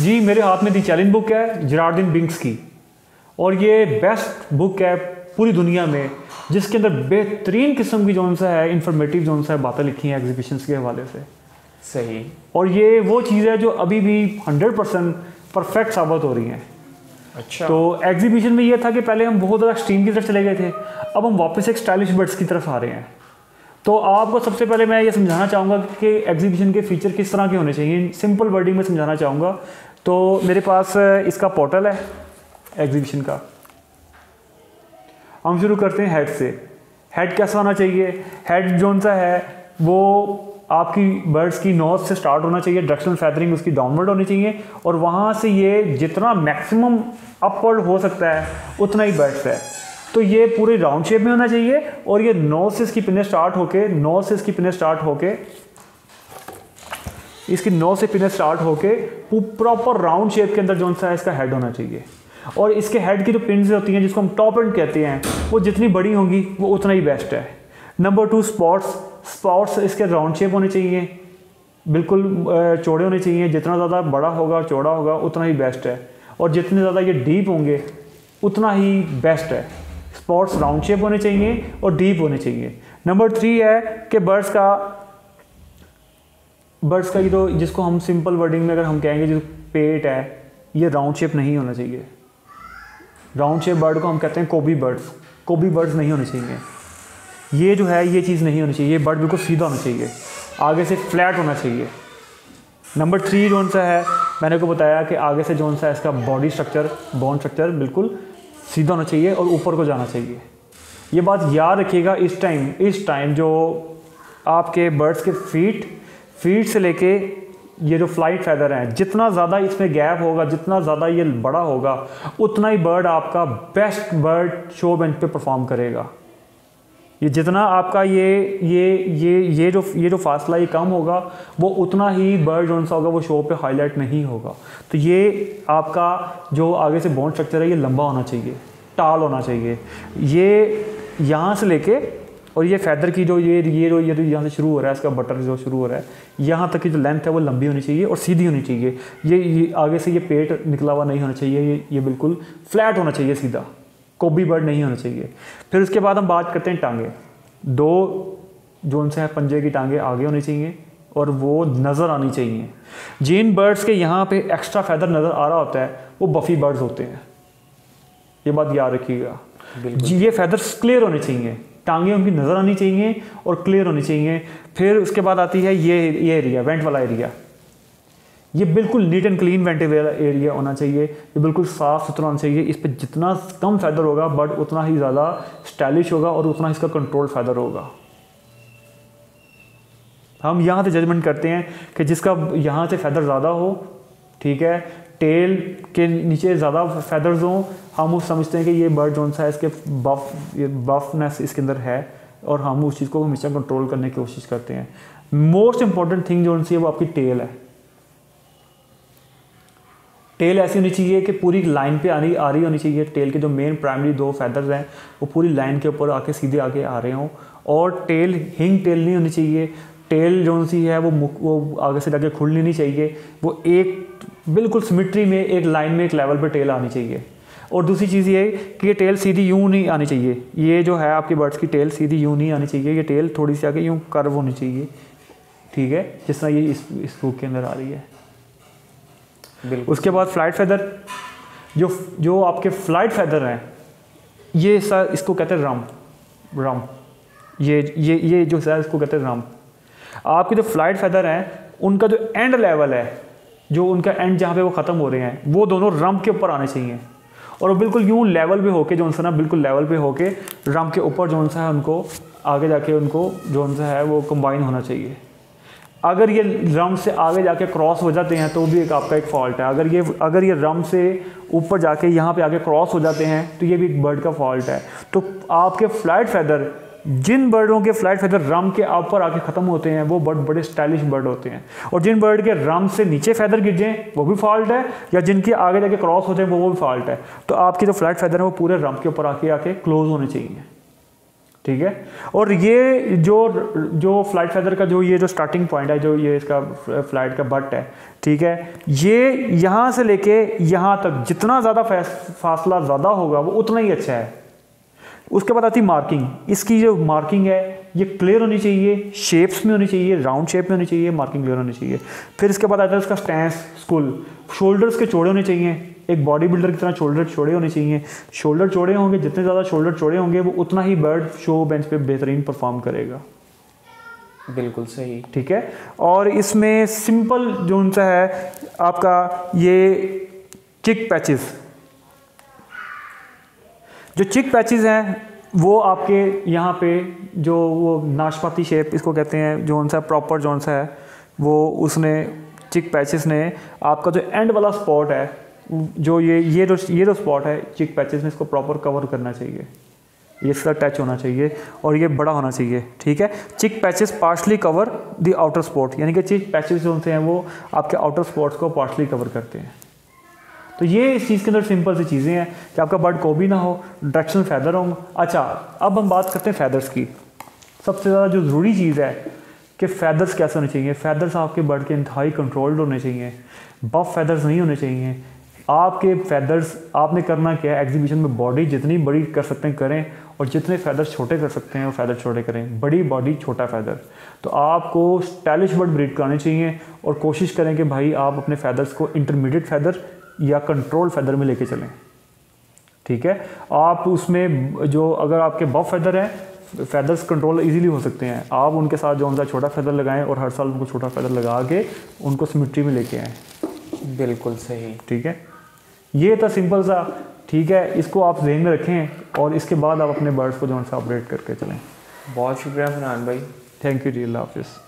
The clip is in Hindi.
जी मेरे हाथ में दी चैलेंज बुक है जरारदिन बिंक्स की। और ये बेस्ट बुक है पूरी दुनिया में जिसके अंदर बेहतरीन किस्म की जो सा है इंफॉर्मेटिव जो सा है बातें लिखी हैं एग्जीबिशन के हवाले से। सही। और ये वो चीज़ है जो अभी भी हंड्रेड परसेंट परफेक्ट साबित हो रही हैं। अच्छा। तो एग्जीबिशन में ये था कि पहले हम बहुत ज़्यादा स्ट्रीम की तरफ़ चले गए थे अब हम वापस एक स्टाइलिश बर्ड्स की तरफ़ आ रहे हैं। तो आपको सबसे पहले मैं ये समझाना चाहूँगा कि एग्जीबिशन के फीचर किस तरह के होने चाहिए। सिंपल वर्डिंग में समझाना चाहूँगा तो मेरे पास इसका पोर्टल है एग्जीबिशन का। हम शुरू करते हैं हेड से। हेड कैसा होना चाहिए? हेड जोन सा है, वो आपकी बर्ड्स की नोज़ से स्टार्ट होना चाहिए डायरेक्शनल फैदरिंग उसकी डाउनवर्ड होनी चाहिए, और वहाँ से ये जितना मैक्सिमम अपवर्ड हो सकता है, उतना ही बर्ड्स है। तो ये पूरे राउंड शेप में होना चाहिए, और ये नोज़ से इसकी पिने स्टार्ट होके नोज़ से इसकी पिने स्टार्ट होके इसकी नौ से पिने स्टार्ट होके प्रॉपर राउंड शेप के अंदर जो सा है इसका हेड होना चाहिए। और इसके हेड की जो पिन होती हैं, जिसको हम टॉप एंड कहते हैं, वो जितनी बड़ी होंगी, वो उतना ही बेस्ट है। नंबर टू स्पॉट्स स्पॉट्स इसके राउंड शेप होने चाहिए। बिल्कुल चौड़े होने चाहिए। जितना ज़्यादा बड़ा होगा चौड़ा होगा, उतना ही बेस्ट है। और जितने ज़्यादा ये डीप होंगे, उतना ही बेस्ट है। स्पॉट्स राउंड शेप होने चाहिए और डीप होने चाहिए। नंबर थ्री है कि बर्ड्स का बर्ड्स का ये तो जिसको हम सिंपल वर्डिंग में अगर हम कहेंगे जो पेट है, ये राउंड शेप नहीं होना चाहिए। राउंड शेप बर्ड को हम कहते हैं कोबी बर्ड्स कोबी बर्ड्स नहीं होने चाहिए। ये जो है, ये चीज़ नहीं होनी चाहिए। ये बर्ड बिल्कुल सीधा होना चाहिए। आगे से फ्लैट होना चाहिए। नंबर थ्री जोन सा है, मैंने को बताया कि आगे से जोन सा है, इसका बॉडी स्ट्रक्चर बोन स्ट्रक्चर बिल्कुल सीधा होना चाहिए और ऊपर को जाना चाहिए। ये बात याद रखिएगा इस टाइम इस टाइम जो आपके बर्ड्स के फीट फीट से लेके ये जो फ़्लाइट फैदर हैं, जितना ज़्यादा इसमें गैप होगा, जितना ज़्यादा ये बड़ा होगा, उतना ही बर्ड आपका बेस्ट बर्ड शो बेंच पे परफॉर्म करेगा। ये जितना आपका ये ये ये ये जो ये जो फासला ये कम होगा, वो उतना ही बर्ड जोन सा होगा, वो शो पे हाईलाइट नहीं होगा। तो ये आपका जो आगे से बोन स्ट्रक्चर है, ये लंबा होना चाहिए टाल होना चाहिए। ये यहाँ से लेके और ये फैदर की जो ये ये जो ये जो यहाँ से शुरू हो रहा है इसका बटर जो शुरू हो रहा है यहाँ तक की जो लेंथ है वो लंबी होनी चाहिए और सीधी होनी चाहिए। ये, ये आगे से ये पेट निकला हुआ नहीं होना चाहिए ये ये बिल्कुल फ्लैट होना चाहिए सीधा। कोबी बर्ड नहीं होना चाहिए। फिर उसके बाद हम बात करते हैं टांगे। दो जो उनसे है पंजे की टांगे आगे होनी चाहिए और वो नज़र आनी चाहिए। जिन बर्ड्स के यहाँ पे एक्स्ट्रा फैदर नज़र आ रहा होता है वो बफ़ी बर्ड्स होते हैं। ये बात याद रखिएगा। जी ये फैदर्स क्लियर होने चाहिए। टांगे उनकी नज़र आनी चाहिए और क्लियर होनी चाहिए। फिर उसके बाद आती है ये ये एरिया वेंट वाला एरिया ये बिल्कुल नीट एंड क्लीन वेंटिवेयर एरिया होना चाहिए। ये बिल्कुल साफ़ सुथरा होना चाहिए। इस पर जितना कम फैदर होगा बट उतना ही ज़्यादा स्टाइलिश होगा और उतना इसका कंट्रोल फैदर होगा। हम यहाँ से जजमेंट करते हैं कि जिसका यहाँ से फैदर ज़्यादा हो, ठीक है? टेल के नीचे ज़्यादा फैदर्स हों, हम उस समझते हैं कि ये बर्ड जोन सा है, इसके बफ ये बफनेस इसके अंदर है और हम उस चीज़ को हमेशा कंट्रोल करने की कोशिश करते हैं। मोस्ट इंपॉर्टेंट थिंग जो सी है, वो आपकी टेल है। टेल ऐसी होनी चाहिए कि पूरी लाइन पे आनी, आ रही होनी चाहिए। टेल के जो मेन प्राइमरी दो फैदर्स हैं, वो पूरी लाइन के ऊपर आके सीधे आके आ रहे हों। और टेल हिंग टेल नहीं होनी चाहिए। टेल जो सी है वो वो आगे से जाके खुलनी नहीं चाहिए। वो एक बिल्कुल सिमिट्री में एक लाइन में एक लेवल पर टेल आनी चाहिए। और दूसरी चीज़ ये कि ये टेल सीधी यूँ नहीं आनी चाहिए। ये जो है आपकी बर्ड्स की टेल सीधी यूँ नहीं आनी चाहिए। ये टेल थोड़ी सी आगे यूँ कर्व होनी चाहिए। ठीक है? जिस तरह ये इस इस बुक के अंदर आ रही है। बिल्कुल। उसके बाद फ़्लाइट फैदर जो जो आपके फ़्लाइट फैदर हैं ये सर इसको कहते हैं रम रम ये ये ये जो सर इसको कहते हैं रम आपके जो फ़्लाइट फैदर हैं, उनका जो एंड लेवल है, जो उनका एंड जहाँ पे वो ख़त्म हो रहे हैं, वो दोनों रम के ऊपर आने चाहिए। और वो बिल्कुल यूँ लेवल पे होके जो सा ना बिल्कुल लेवल पे होके रम के ऊपर जो सा है उनको, आगे जाके उनको जो सा है, वो कंबाइन होना चाहिए। अगर ये रम से आगे जाके क्रॉस हो जाते हैं तो भी एक आपका एक फॉल्ट है। अगर ये अगर ये रम से ऊपर जाके, यहाँ पे आके क्रॉस हो जाते हैं तो ये भी एक बर्ड का फॉल्ट है। तो आपके फ़्लाइट फैदर जिन बर्डों के फ़्लाइट फैदर रम के ऊपर आके ख़त्म होते हैं, वो बर्ड बड़े स्टाइलिश बर्ड होते हैं। और जिन बर्ड के रम से नीचे फैदर गिर जाएँ, वो भी फॉल्ट है, या जिनके आगे जाके क्रॉस हैं वो वो भी फॉल्ट है। तो आपके जो फ़्लाइट फैदर हैं, वो पूरे रम के ऊपर आके आके क्लोज होने चाहिए। ठीक है? और ये जो जो फ़्लाइट फैदर का जो ये जो स्टार्टिंग पॉइंट है, जो ये इसका फ़्लाइट का बट है, ठीक है? ये यहाँ से लेके यहाँ तक जितना ज़्यादा फासला ज़्यादा होगा, वो उतना ही अच्छा है। उसके बाद आती मार्किंग इसकी जो मार्किंग है ये क्लियर होनी चाहिए शेप्स में होनी चाहिए राउंड शेप में होनी चाहिए मार्किंग क्लियर होनी चाहिए. फिर इसके बाद आता है उसका स्टैंस स्कूल शोल्डर्स के चौड़े होने चाहिए. एक बॉडी बिल्डर की तरह शोल्डर चौड़े होने चाहिए. शोल्डर चौड़े होंगे जितने ज़्यादा शोल्डर चौड़े होंगे वो उतना ही बर्ड शो बेंच पे बेहतरीन परफॉर्म करेगा. बिल्कुल सही। ठीक है? और इसमें सिंपल जो उनसा है आपका ये किक पैचेस जो चिक पैचेस हैं, वो आपके यहाँ पे जो वो नाशपाती शेप इसको कहते हैं, जो उनसा प्रॉपर जो सा है, वो उसने चिक पैचेस ने, आपका जो एंड वाला स्पॉट है, जो ये ये जो ये जो स्पॉट है चिक पैचेस ने इसको प्रॉपर कवर करना चाहिए। ये इसका टच होना चाहिए और ये बड़ा होना चाहिए, ठीक है? Chick patches partially cover the outer spot यानी कि चिक पैचेस जो होते हैं, वो आपके आउटर स्पॉट्स को पार्शली कवर करते हैं। तो ये इस चीज़ के अंदर सिंपल सी चीज़ें हैं कि आपका बर्ड को भी ना हो डायरेक्शनल फैदर होंगे अच्छा अब हम बात करते हैं फैदर्स की। सबसे ज़्यादा जो ज़रूरी चीज़ है कि फैदर्स कैसे होने चाहिए? फैदर्स आपके बर्ड के इंतहाई कंट्रोल्ड होने चाहिए। बफ फैदर्स नहीं होने चाहिए। आपके फैदर्स आपने करना क्या है? एग्जीबिशन में बॉडी जितनी बड़ी कर सकते हैं, करें और जितने फैदर्स छोटे कर सकते हैं, वो फैदर छोटे करें। बड़ी बॉडी छोटा फैदर तो आपको स्टाइलिश बर्ड ब्रीड कराने चाहिए और कोशिश करें कि भाई आप अपने फैदर्स को इंटरमीडिएट फैदर या कंट्रोल फैदर में लेके चलें। ठीक है? आप उसमें जो अगर आपके बफ फैदर हैं फैदर्स कंट्रोल इजीली हो सकते हैं। आप उनके साथ जो उनका छोटा फैदर लगाएँ और हर साल उनको छोटा फैदर लगा के उनको सिमिट्री में लेके आएँ। बिल्कुल सही। ठीक है? ये था सिंपल सा। ठीक है? इसको आप जहन में रखें और इसके बाद आप अपने बर्ड्स को जो है ऑपरेट करके चलें। बहुत शुक्रिया फरहान भाई। थैंक यू जी अल्लाह हाफिज़